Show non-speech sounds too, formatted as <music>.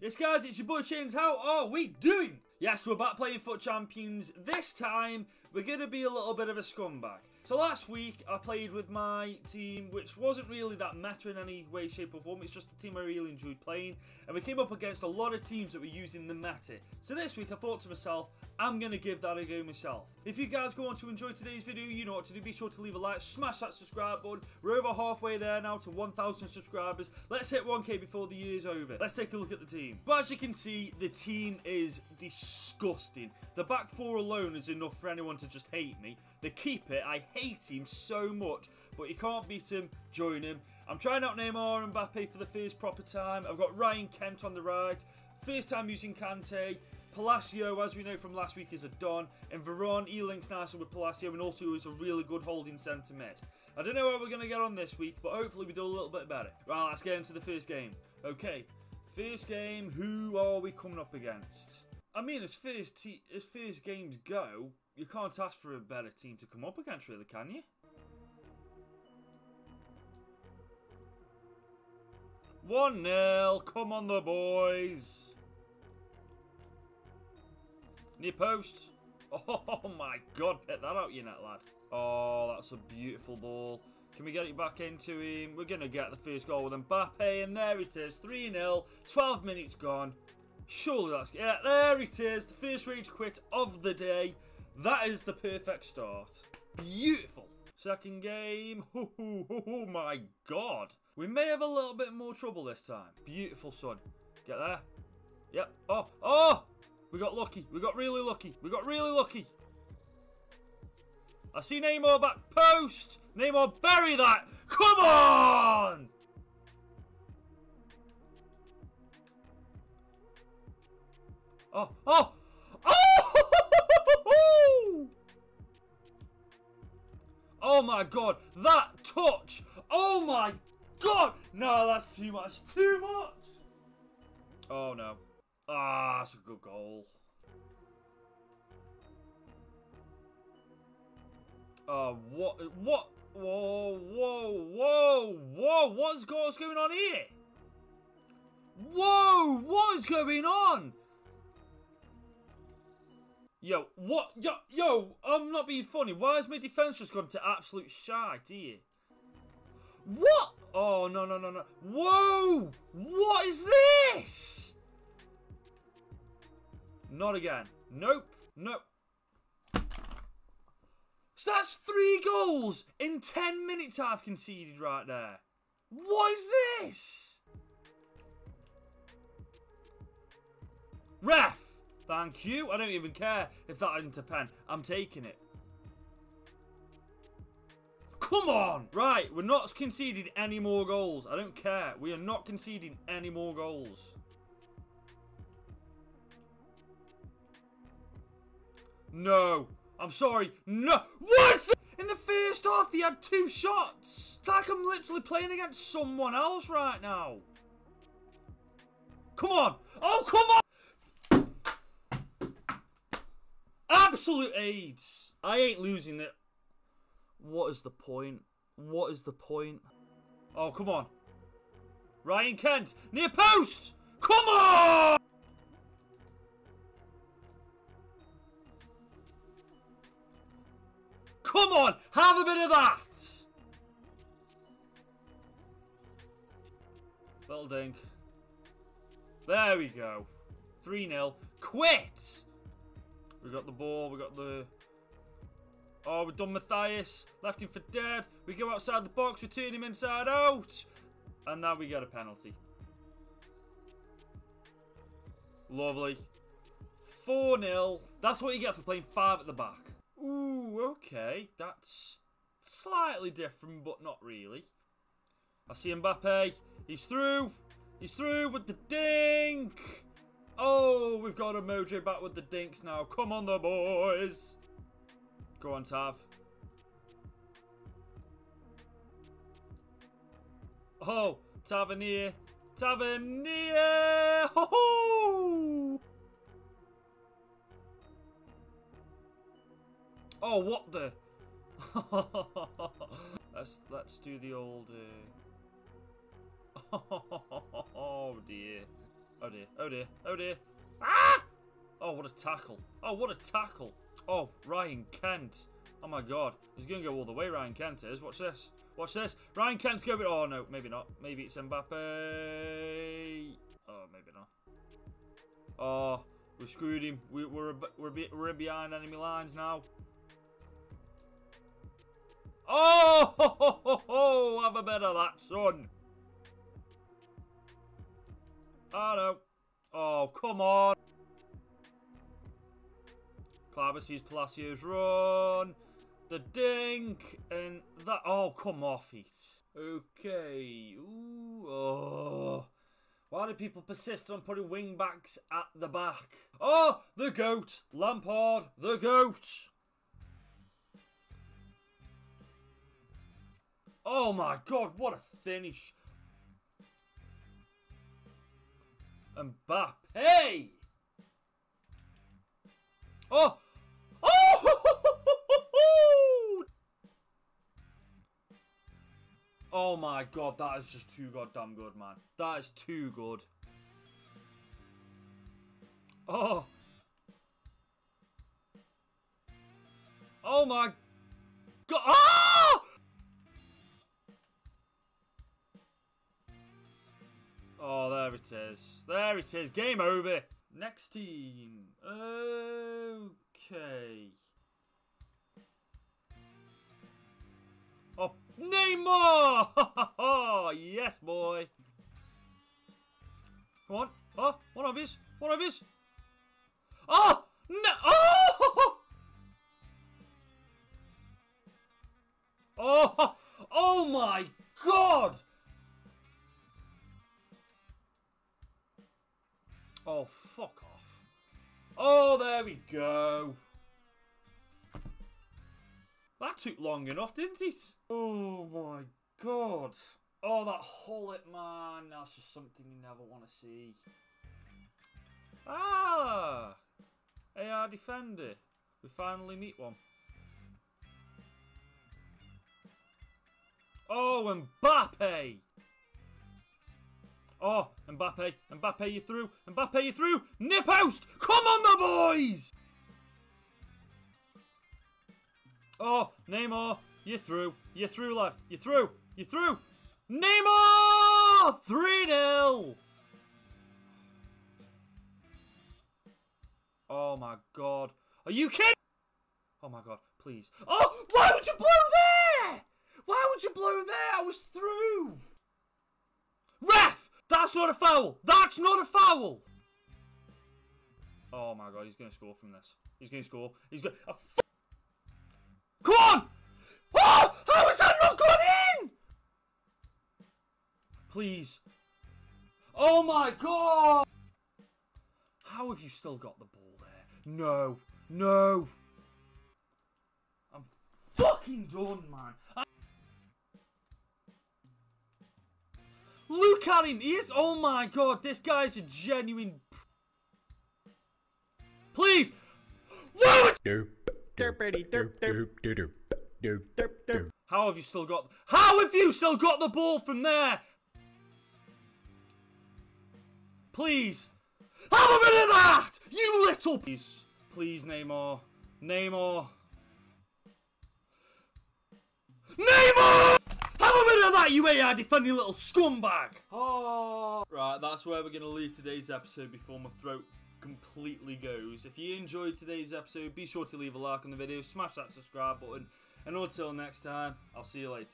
Yes, guys, it's your boy Chins. How are we doing? Yes, we're back playing FUT Champions. This time, we're going to be a little bit of a scumbag. So last week, I played with my team, which wasn't really that meta in any way, shape or form. It's just a team I really enjoyed playing. And we came up against a lot of teams that were using the meta. So this week, I thought to myself, I'm going to give that a go myself. If you guys go on to enjoy today's video, you know what to do. Be sure to leave a like, smash that subscribe button. We're over halfway there now to 1,000 subscribers. Let's hit 1k before the year's over. Let's take a look at the team. But as you can see, the team is disgusting. The back four alone is enough for anyone to just hate me. The keeper, I hate him so much, but you can't beat him, join him. I'm trying out Neymar and Mbappe for the first proper time. I've got Ryan Kent on the right. First time using Kante. Palacio, as we know from last week, is a Don. And Veron, he links nicely with Palacio and also is a really good holding centre mid. I don't know how we're going to get on this week, but hopefully we do a little bit better. Right, let's get into the first game. Okay, first game, who are we coming up against? I mean, as first, as first games go, you can't ask for a better team to come up against, really, can you? One nil. Come on, the boys. Near post. <laughs> Oh my god, pet that out your net, lad. Oh, that's a beautiful ball. Can we get it back into him? We're going to get the first goal with Mbappe, and there it is. 3-0. 12 minutes gone. Surely that's... Yeah, there it is. The first rage quit of the day. That is the perfect start. Beautiful. Second game. <laughs> Oh, my god. We may have a little bit more trouble this time. Beautiful, son. Get there. Yep. Oh, oh! We got lucky. We got really lucky. We got really lucky. I see Neymar back post. Neymar, bury that. Come on! Oh, oh, oh! Oh my god, that touch! Oh my god! No, that's too much, too much! Oh no. Ah, that's a good goal. Uh, what, what, whoa, whoa, whoa, whoa, what's, what's going on here? Whoa, what is going on? Yo, what? Yo, yo, I'm not being funny. Why has my defence just gone to absolute shite here? What? Oh, no, no, no, no. Whoa! What is this? Not again. Nope. Nope. So that's three goals in 10 minutes I've conceded right there. What is this? Ref! Thank you. I don't even care if that isn't a pen. I'm taking it. Come on! Right, we're not conceding any more goals. I don't care. We are not conceding any more goals. No. I'm sorry. No. What's In the first half, he had two shots. It's like I'm literally playing against someone else right now. Come on. Oh, come on. Absolute AIDS. I ain't losing it. What is the point? What is the point? Oh, come on. Ryan Kent, near post! Come on! Come on, have a bit of that! Little dink. There we go. 3-0. Quit! We got the ball. We got the... Oh, we've done Matthias. Left him for dead. We go outside the box. We turn him inside out. And now we get a penalty. Lovely. 4-0. That's what you get for playing 5 at the back. Ooh, okay. That's slightly different, but not really. I see Mbappe. He's through. He's through with the dink. Oh, we've got a Mojo back with the dinks now. Come on, the boys. Go on, Tav. Oh, Tavernier. Tavernier! Ho -ho! Oh, what the? <laughs> let's let's do the old. Uh... <laughs> Oh dear. Oh dear, oh dear, oh dear. Ah! Oh, what a tackle. Oh, what a tackle. Oh, Ryan Kent. Oh my god. He's going to go all the way, Ryan Kent is. Watch this. Watch this. Ryan Kent's going... Oh, no. Maybe not. Maybe it's Mbappe. Oh, maybe not. Oh, we screwed him. We, we're, we're, we're behind enemy lines now. Oh, <laughs> ho, ho, ho, have a bit of that, son. Oh, no. Oh, come on. Klaber sees Palacios run. The dink. And that... Oh, come off it. Okay. Ooh. Oh. Why do people persist on putting wing backs at the back? Oh, the goat. Lampard, the goat. Oh my god, what a finish. Mbappe! Oh! Oh! Oh my god, that is just too goddamn good, man. That is too good. Oh! Oh my god! Oh! It is. There it is. Game over. Next team. Okay. Oh, Neymar! <laughs> yes, boy. Come on. Oh, one of his. One of his. Oh! No! <laughs> Oh! Oh! <laughs> Oh my God! Oh, fuck off. Oh, there we go. That took long enough, didn't it? Oh my god. Oh, that Hullet, man. That's just something you never want to see. Ah! AR Defender. We finally meet one. Oh, Mbappe! Oh, Mbappe, Mbappe, you through, Mbappe, you through, near post, come on the boys! Oh, Neymar, you through, you through, lad, you through, you through, Neymar, 3-0! Oh my god, are you kidding? Oh my god, please. Oh, why would you blow there? Why would you blow there? I was through. Ref! That's not a foul! That's not a foul! Oh my god, he's going to score from this. He's going to score. He's going to... Come on! Oh! How is that not gone in? Please. Oh my god! How have you still got the ball there? No. No. I'm fucking done, man. I Look at him. He is. Oh my god. This guy's a genuine. Please. How have you still got. How have you still got the ball from there? Please. Have a bit of that! You little. Please. Please. Neymar. Neymar! That, you AR defending little scumbag! Oh. Right, that's where we're going to leave today's episode before my throat completely goes. If you enjoyed today's episode, be sure to leave a like on the video, smash that subscribe button, and until next time, I'll see you later.